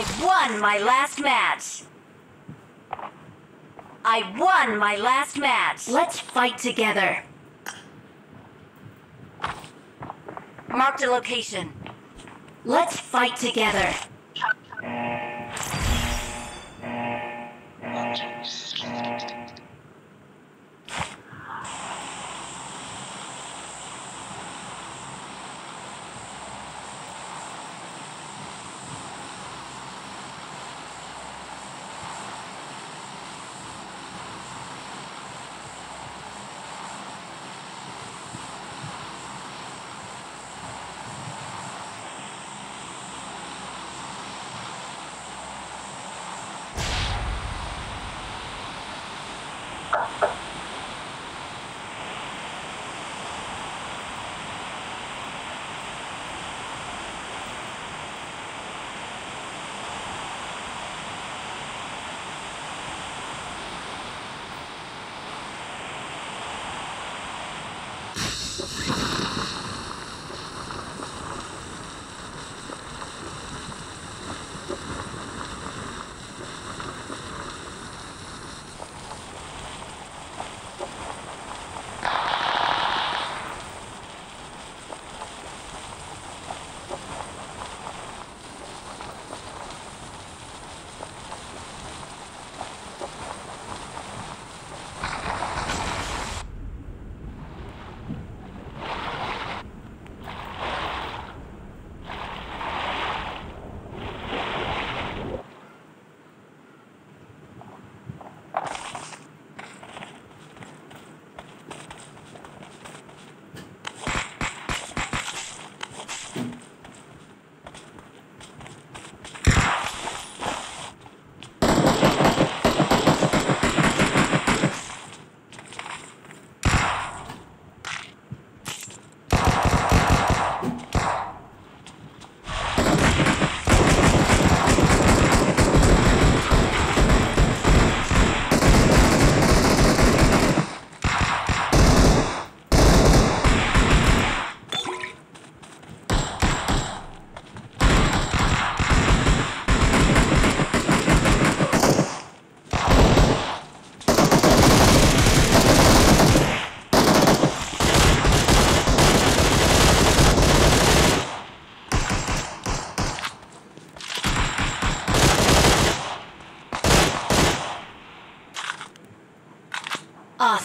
I won my last match. I won my last match. Let's fight together. Marked a location. Let's fight together.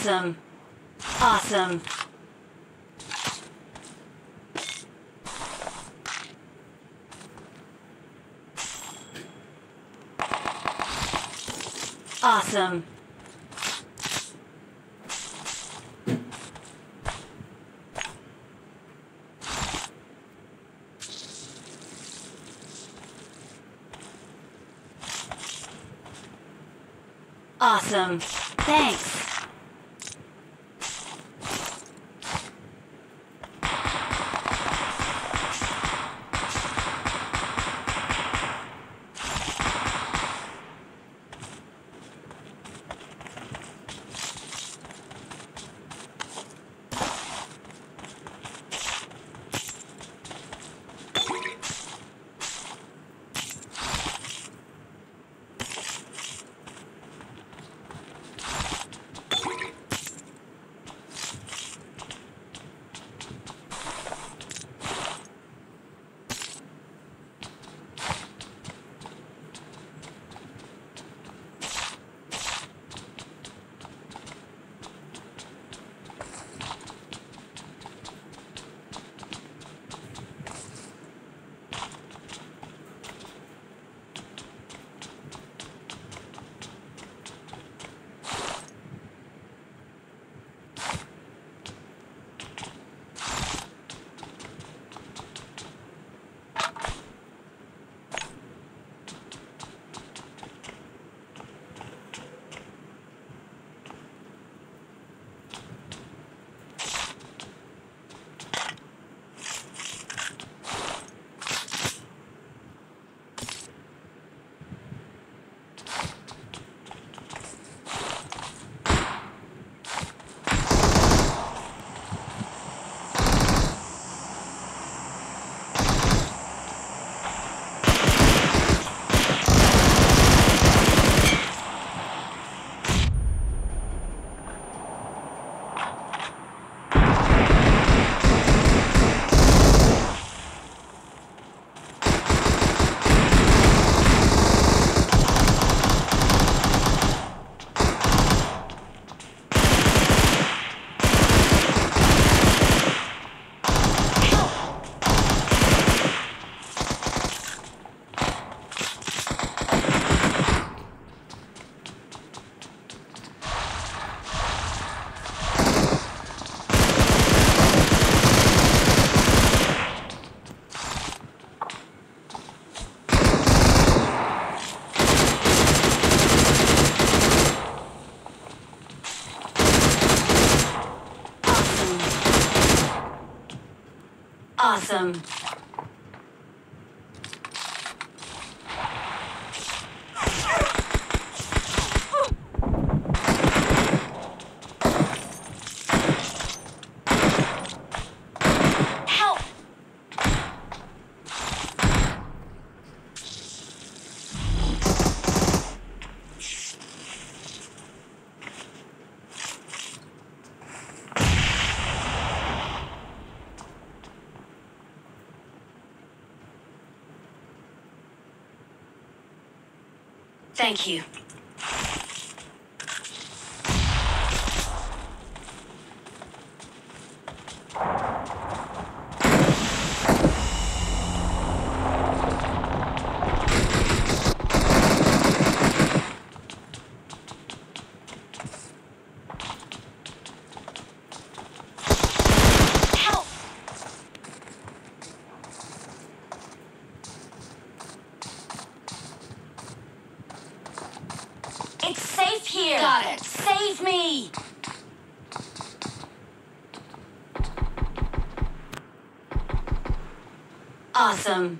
Awesome. Awesome. Awesome. Awesome. Thanks. Awesome. Thank you. Awesome.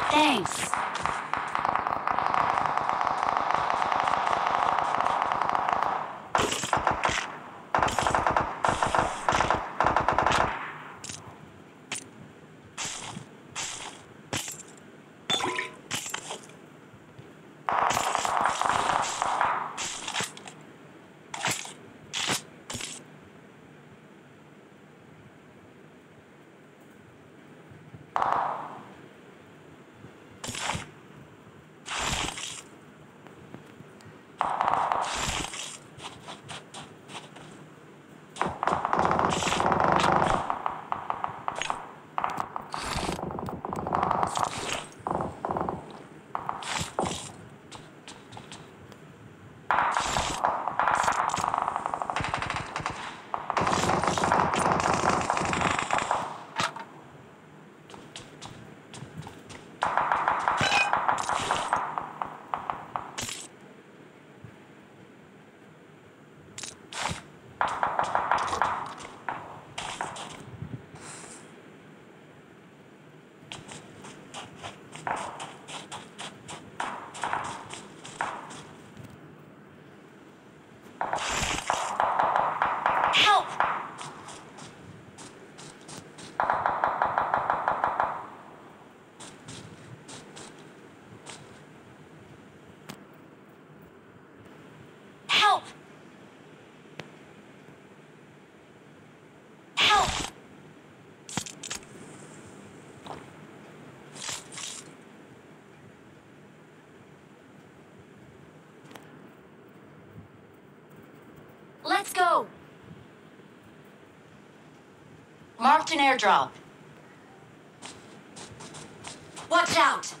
Thanks. Let's go! Marked an airdrop. Watch out!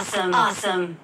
Awesome. Awesome.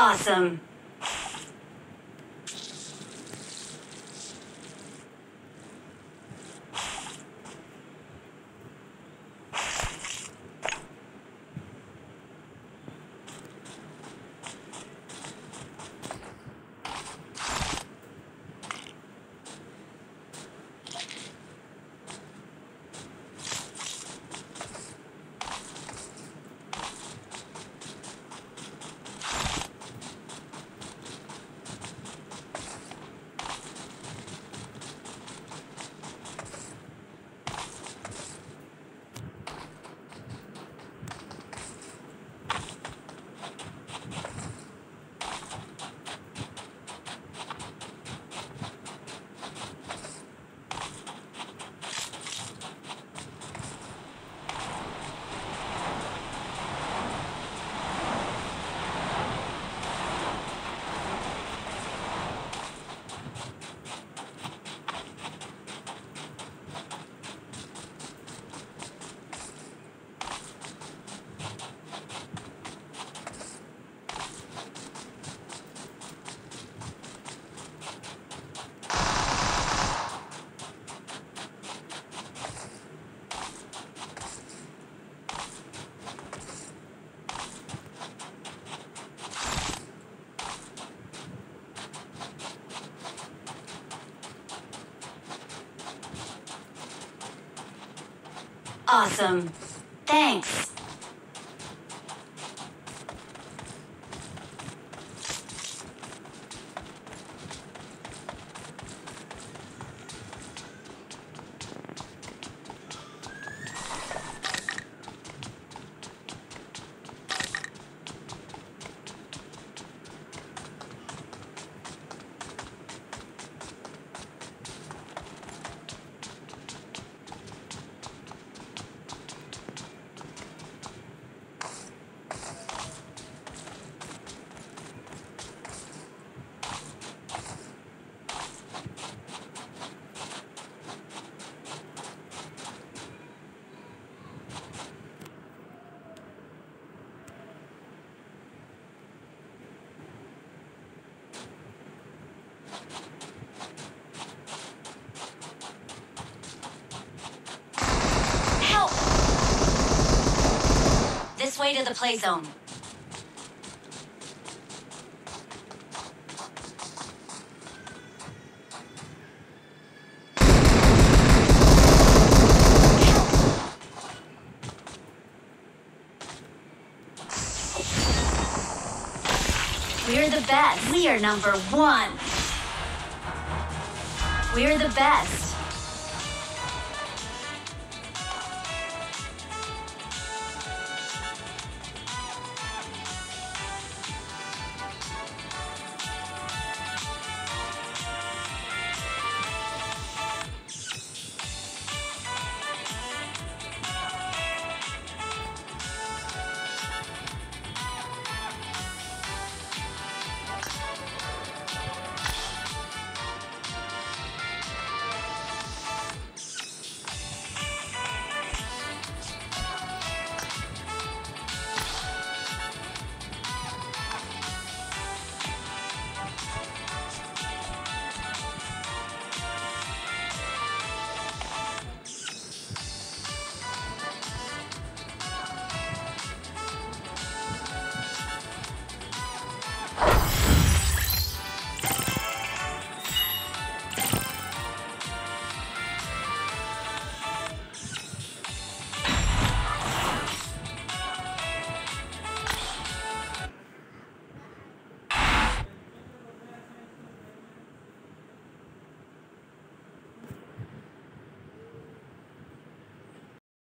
Awesome. Awesome. Thanks. way to the play zone. We're the best. We are number one. We're the best.